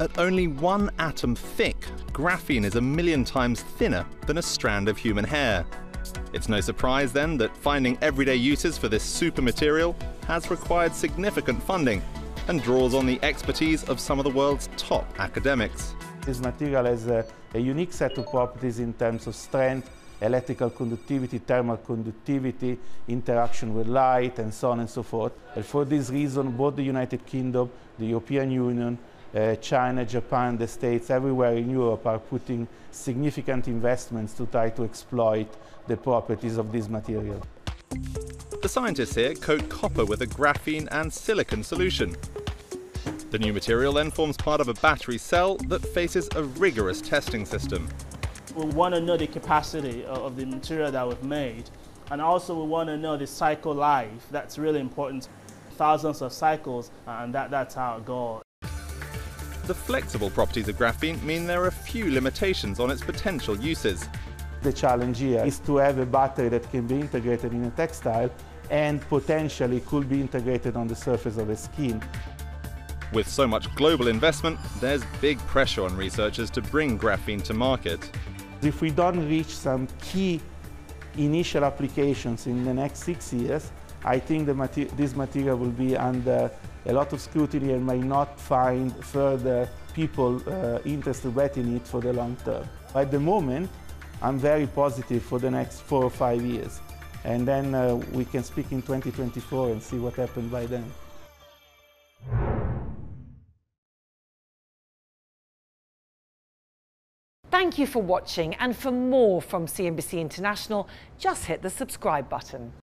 At only one atom thick, graphene is a million times thinner than a strand of human hair. It's no surprise then that finding everyday uses for this super material has required significant funding and draws on the expertise of some of the world's top academics. This material has a, a unique set of properties in terms of strength, electrical conductivity, thermal conductivity, interaction with light, and so on and so forth. And for this reason, both the United Kingdom, the European Union, uh, China, Japan, the States, everywhere in Europe are putting significant investments to try to exploit the properties of this material. The scientists here coat copper with a graphene and silicon solution. The new material then forms part of a battery cell that faces a rigorous testing system. We want to know the capacity of the material that we've made, and also we want to know the cycle life. That's really important. Thousands of cycles, and that, that's our goal. The flexible properties of graphene mean there are few limitations on its potential uses. The challenge here is to have a battery that can be integrated in a textile and potentially could be integrated on the surface of a skin. With so much global investment, there's big pressure on researchers to bring graphene to market. If we don't reach some key initial applications in the next six years, I think this material will be under a lot of scrutiny and may not find further people uh, interested in it for the long term. At the moment, I'm very positive for the next four or five years. And then uh, we can speak in 2024 and see what happened by then. Thank you for watching and for more from CNBC International, just hit the subscribe button.